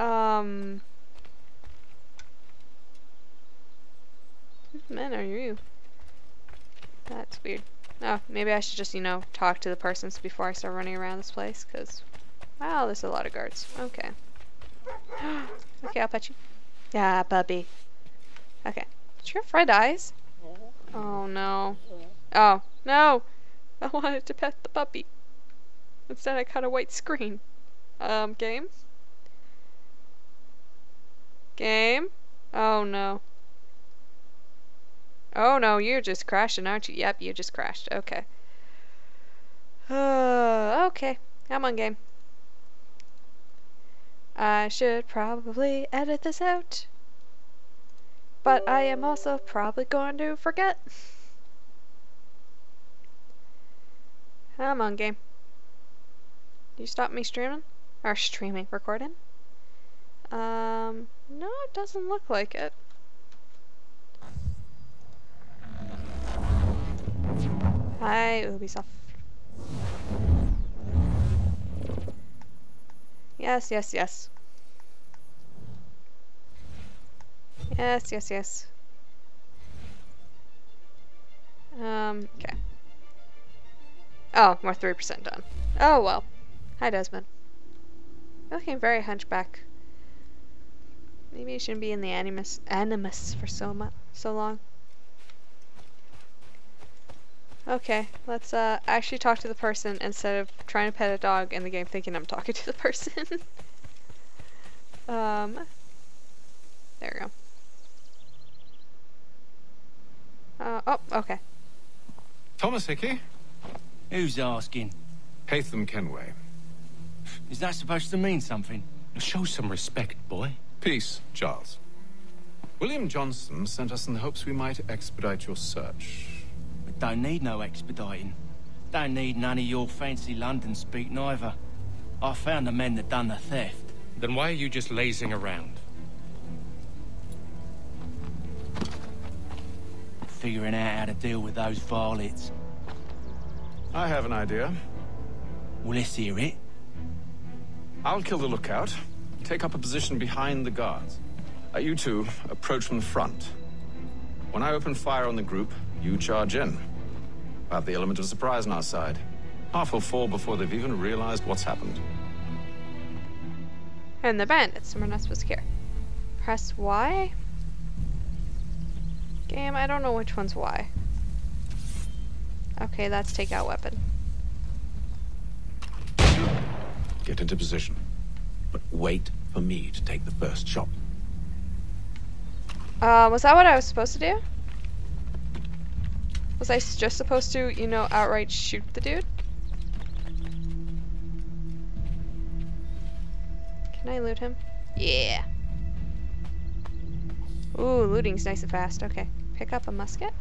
Um. Whose men are you? That's weird. Oh, maybe I should just, you know, talk to the persons before I start running around this place, because, wow, there's a lot of guards. Okay. okay, I'll pet you. Yeah, puppy. Okay. Did you have red eyes? Oh, no. Oh, no! I wanted to pet the puppy. Instead, I got a white screen. Um, game? Game? Oh, no. Oh no, you're just crashing, aren't you? Yep, you just crashed. Okay. Okay. Come on, game. I should probably edit this out. But I am also probably going to forget. I'm on, game. You stop me streaming? Or streaming, recording? Um, no, it doesn't look like it. Hi, Ubisoft. Yes, yes, yes. Yes, yes, yes. Um, okay. Oh, we're 3% done. Oh, well. Hi, Desmond. You're looking very hunchback. Maybe you shouldn't be in the animus, animus for so much, so long. Okay, let's uh, actually talk to the person instead of trying to pet a dog in the game thinking I'm talking to the person. um, there we go. Uh, oh, okay. Thomas Hickey? Who's asking? Haytham Kenway. Is that supposed to mean something? Show some respect, boy. Peace, Charles. William Johnson sent us in the hopes we might expedite your search. We don't need no expediting. Don't need none of your fancy London speak neither. I found the men that done the theft. Then why are you just lazing around? Figuring out how to deal with those varlets. I have an idea. Well, let's hear it. I'll kill the lookout, take up a position behind the guards. Uh, you two approach from the front. When I open fire on the group, you charge in. I have the element of surprise on our side. Half will fall before they've even realized what's happened. And the bandits, we're not supposed to care. Press Y? Game, I don't know which one's Y. Okay, that's take out weapon. Get into position. But wait for me to take the first shot. Uh, was that what I was supposed to do? Was I just supposed to, you know, outright shoot the dude? Can I loot him? Yeah. Ooh, looting's nice and fast. Okay. Pick up a musket.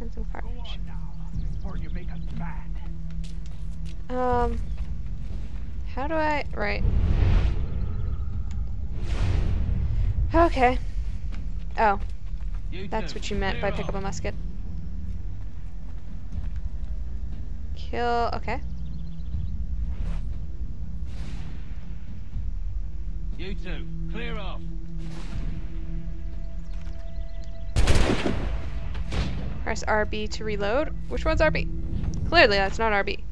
And some cartridge. Um, how do I, right. Okay. Oh, that's what you meant by pick up a musket. Kill, okay. You two, clear off. Press RB to reload. Which one's RB? Clearly that's not RB.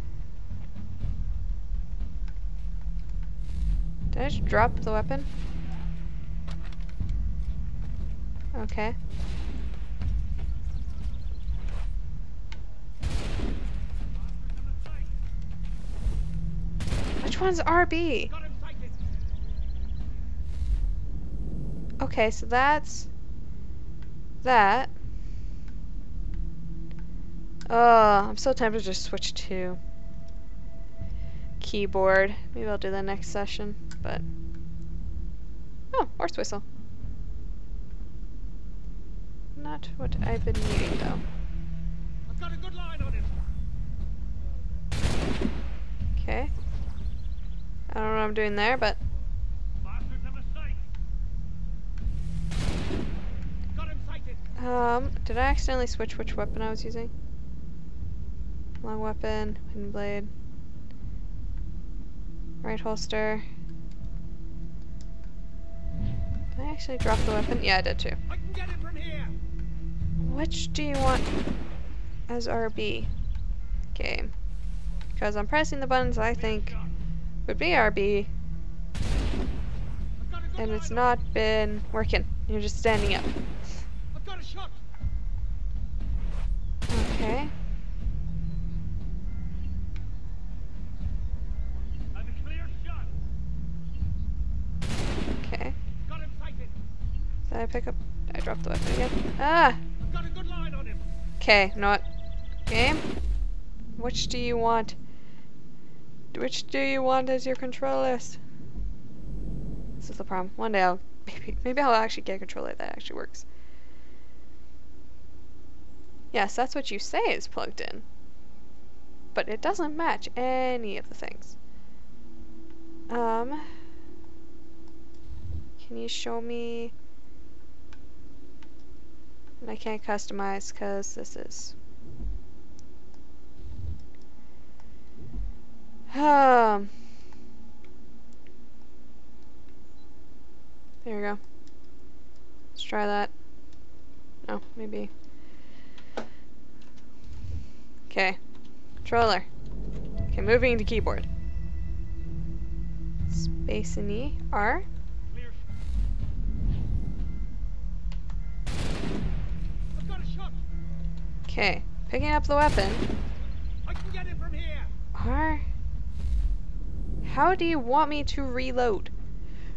Did I just drop the weapon? Okay. Which one's RB? Okay, so that's that. Oh, I'm so tempted to just switch to keyboard. Maybe I'll do that next session, but... Oh, horse whistle. Not what I've been needing, though. I've got a good line on him. Okay. I don't know what I'm doing there, but... Um, did I accidentally switch which weapon I was using? Long weapon, wind blade, Right holster. Did I actually drop the weapon? Yeah, I did too. I Which do you want as RB? Okay. Because I'm pressing the buttons I think would be RB. And it's not been working. You're just standing up. Okay. Pick up? I dropped the weapon again. Ah! Okay, what? Game? Which do you want? Which do you want as your controllers? This is the problem. One day I'll maybe maybe I'll actually get a controller that actually works. Yes, that's what you say is plugged in. But it doesn't match any of the things. Um Can you show me and I can't customize because this is. Um. There we go. Let's try that. No, maybe. Okay. Controller. Okay, moving to keyboard. Space and E. R. Clear shot. I've got a shot. Okay. Picking up the weapon. I can get him from here. R. How do you want me to reload?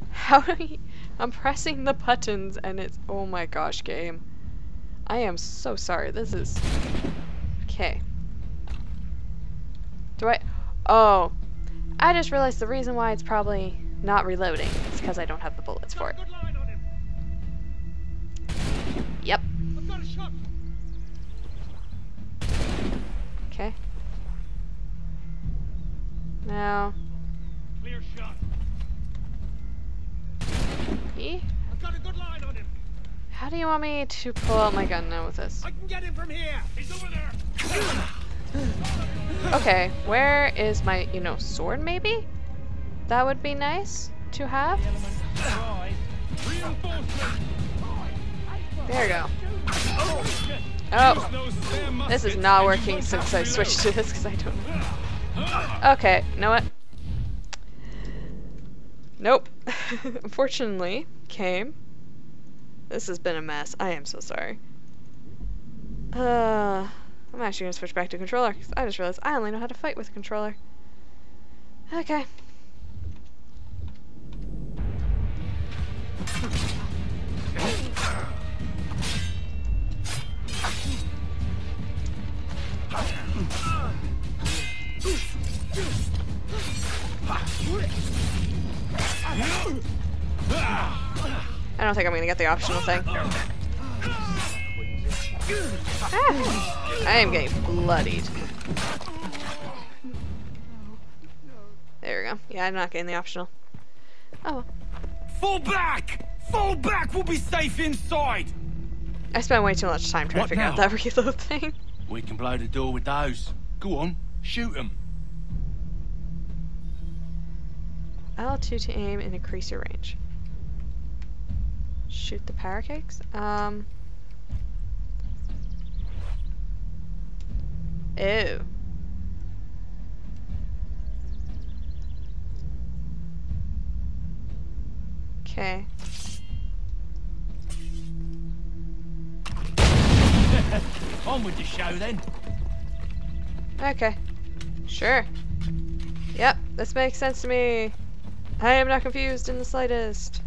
How do you... I'm pressing the buttons and it's... Oh my gosh, game. I am so sorry. This is... Okay. Do I... Oh. I just realized the reason why it's probably not reloading is because I don't have the bullets for it. Now... Clear shot. E? I've got a good line on him. How do you want me to pull out my gun now with this? I can get him from here. He's over there. Okay, where is my, you know, sword maybe? That would be nice to have. There we go. Oh, this is not working since I switched to this because I don't know. Okay, know what? Nope. Unfortunately, came. This has been a mess. I am so sorry. Uh, I'm actually gonna switch back to controller, because I just realized I only know how to fight with a controller. Okay. Don't think I'm gonna get the optional thing. Ah, I am getting bloodied. There we go. Yeah, I'm not getting the optional. Oh. Fall back! Fall back! We'll be safe inside! I spent way too much time trying What to figure out now? that reload thing. We can blow the door with those. Go on, shoot them. L2 to aim and increase your range. Shoot the power cakes? Um. Ew. Okay. On with the show then. Okay. Sure. Yep, this makes sense to me. I am not confused in the slightest.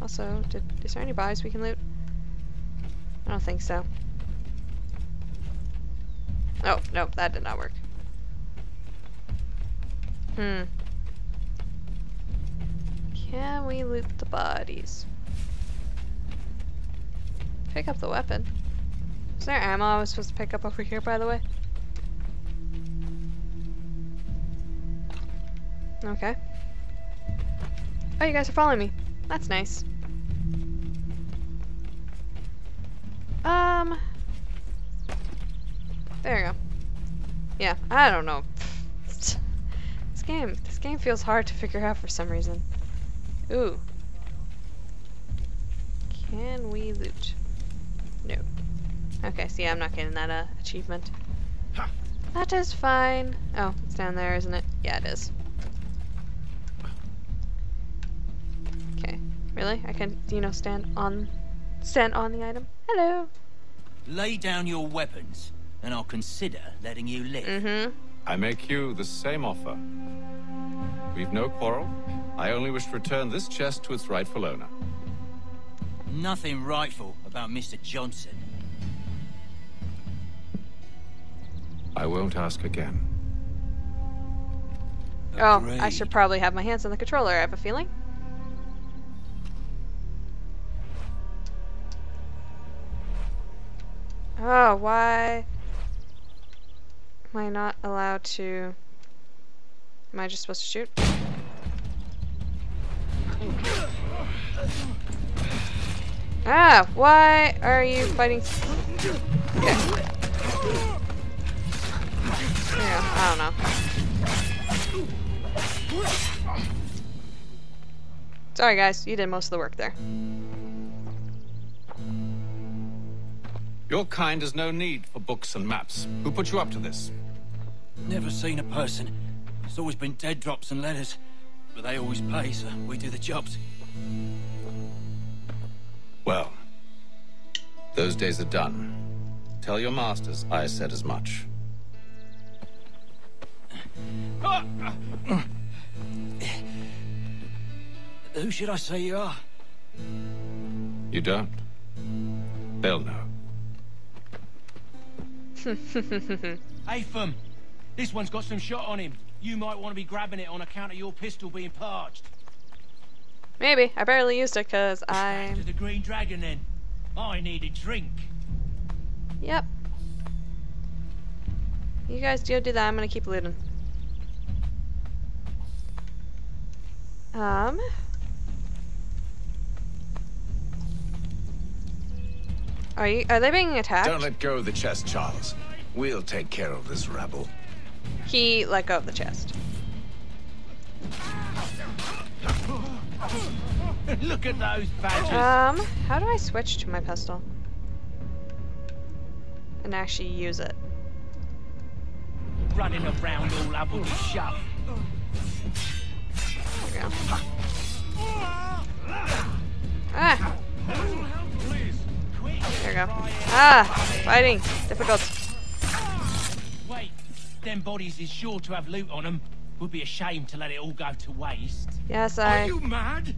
Also, did, is there any buys we can loot? I don't think so. Oh, nope, that did not work. Hmm. Can we loot the bodies? Pick up the weapon. Is there ammo I was supposed to pick up over here, by the way? Okay. Oh, you guys are following me. That's nice. Um. There you go. Yeah, I don't know. This game, this game feels hard to figure out for some reason. Ooh. Can we loot? No. Okay, see, I'm not getting that uh, achievement. That is fine. Oh, it's down there, isn't it? Yeah, it is. Really? I can, you know, stand on, stand on the item. Hello. Lay down your weapons, and I'll consider letting you live. Mm-hmm. I make you the same offer. We've no quarrel. I only wish to return this chest to its rightful owner. Nothing rightful about Mr. Johnson. I won't ask again. Oh, I should probably have my hands on the controller, I have a feeling. Oh, why am I not allowed to... Am I just supposed to shoot? Ah, why are you fighting... Okay. Go. I don't know. Sorry guys, you did most of the work there. Your kind has no need for books and maps. Who put you up to this? Never seen a person. It's always been dead drops and letters. But they always pay, so we do the jobs. Well, those days are done. Tell your masters I said as much. Who should I say you are? You don't? They'll know. Haytham, this one's got some shot on him. You might want to be grabbing it on account of your pistol being parched. Maybe. I barely used it because Back to I'm... the Green Dragon then. I need a drink. Yep. You guys go do that. I'm gonna keep looting. Um... Are you? Are they being attacked? Don't let go of the chest, Charles. We'll take care of this rabble. He let go of the chest. Look at those badgers. Um, how do I switch to my pistol? And actually use it? Running around all hubbledy shut. There we go. Ah! There we go. Ah! Fighting! Difficult. Wait, them bodies is sure to have loot on them. Would be a shame to let it all go to waste. Yes, I... Are you mad?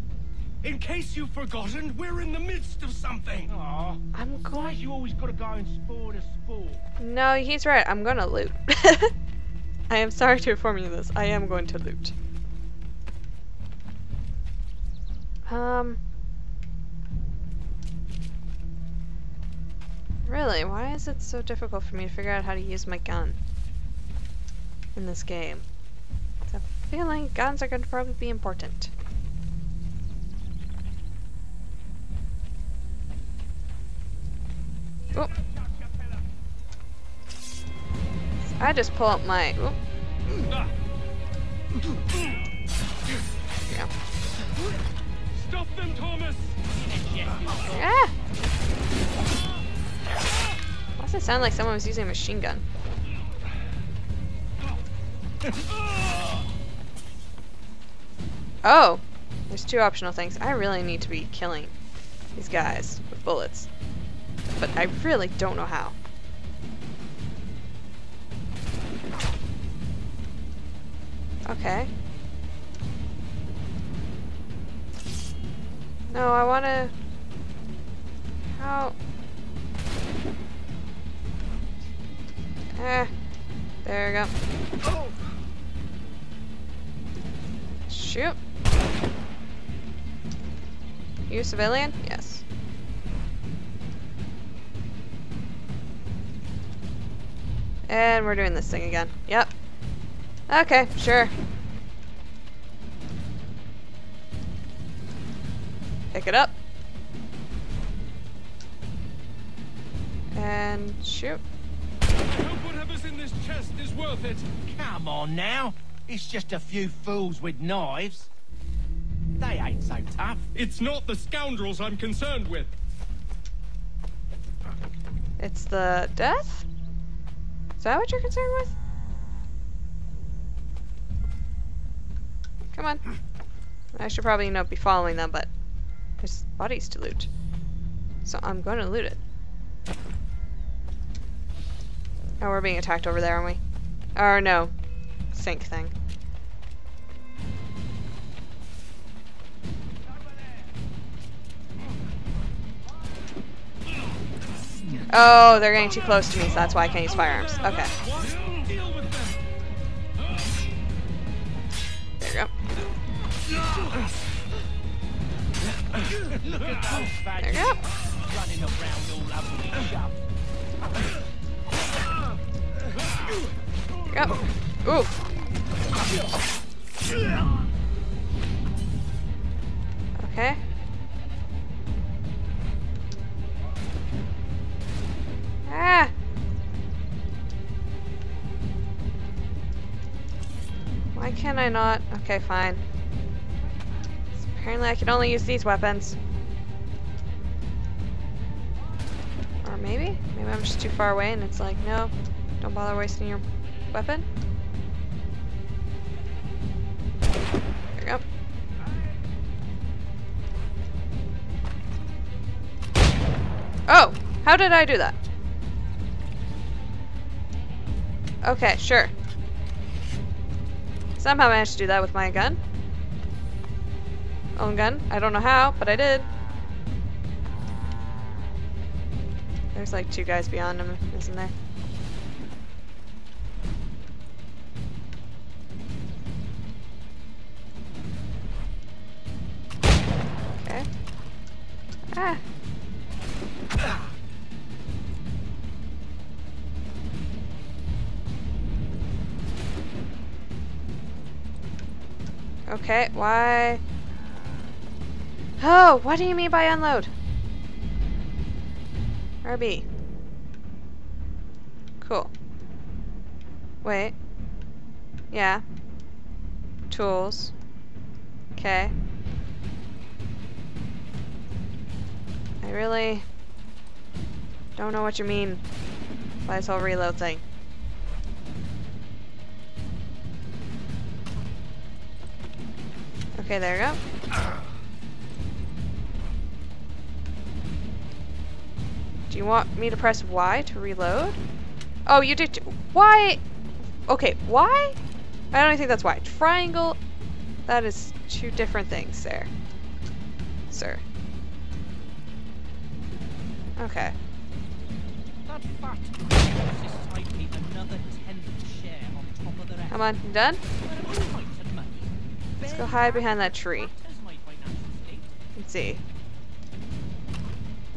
In case you've forgotten, we're in the midst of something. Aw, I'm why going... you always gotta go and spore the sport? No, he's right. I'm gonna loot. I am sorry to inform you this. I am going to loot. Um... Really, why is it so difficult for me to figure out how to use my gun in this game? I have a feeling guns are going to probably be important. Oh. I just pull up my. Oh. Yeah. Stop them, Thomas! Why does it sound like someone was using a machine gun? Oh! There's two optional things. I really need to be killing these guys with bullets. But I really don't know how. Okay. No, I wanna... How... Ah, there we go. Shoot. You civilian? Yes. And we're doing this thing again. Yep. Okay, sure. Pick it up. And shoot. I hope whatever's in this chest is worth it. Come on now. It's just a few fools with knives. They ain't so tough. It's not the scoundrels I'm concerned with. It's the death? Is that what you're concerned with? Come on. I should probably, you know, be following them, but there's bodies to loot. So I'm going to loot it. Oh, we're being attacked over there, aren't we? Or no. Sink thing. Oh, they're getting too close to me, so that's why I can't use firearms. Okay. There you go. There you go. Up. Ooh. Okay. Ah! Why can't I not? Okay, fine. Apparently I can only use these weapons. Or maybe? Maybe I'm just too far away and it's like, no, don't bother wasting your weapon. There we go. Oh! How did I do that? Okay, sure. Somehow managed to do that with my gun. Own gun. I don't know how, but I did. There's like two guys beyond him, isn't there? Okay, why? Oh, what do you mean by unload? RB. Cool. Wait. Yeah. Tools. Okay. I really don't know what you mean by this whole reload thing. Okay, there you go. Do you want me to press Y to reload? Oh, you did. Why? Okay, why? I don't think that's why. Triangle. That is two different things there, sir. Okay. That fat another tenth share on top of the. Come on, done? Go hide behind that tree. Let's see.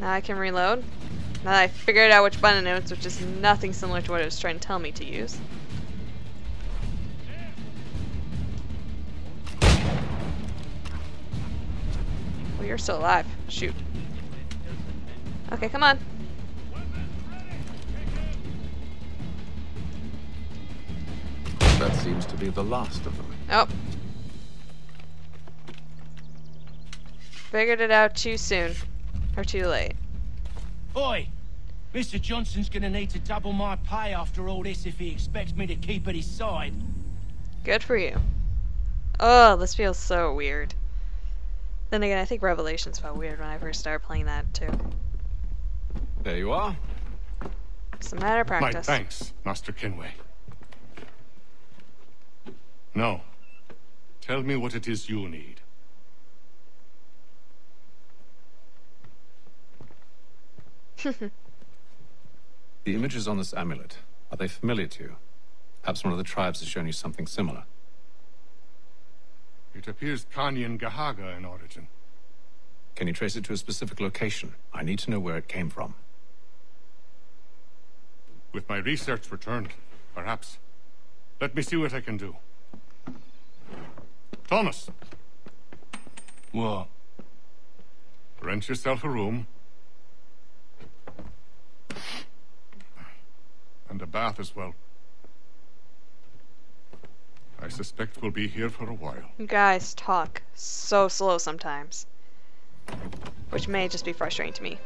Now I can reload. Now that I figured out which button it is, which is nothing similar to what it was trying to tell me to use. Well, you're still alive. Shoot. Okay, come on. That seems to be the last of them. Oh. Figured it out too soon. Or too late. Oi! Mr. Johnson's gonna need to double my pay after all this if he expects me to keep at his side. Good for you. Oh, this feels so weird. Then again, I think Revelations felt weird when I first started playing that too. There you are. It's a matter of My practice. thanks, Master Kenway. Now, tell me what it is you need. The images on this amulet, are they familiar to you? Perhaps one of the tribes has shown you something similar. It appears Kanien'kehá:ka in origin. Can you trace it to a specific location? I need to know where it came from. With my research returned, perhaps. Let me see what I can do. Thomas, What? rent yourself a room. And a bath as well. I suspect we'll be here for a while. You guys talk so slow sometimes. Which may just be frustrating to me.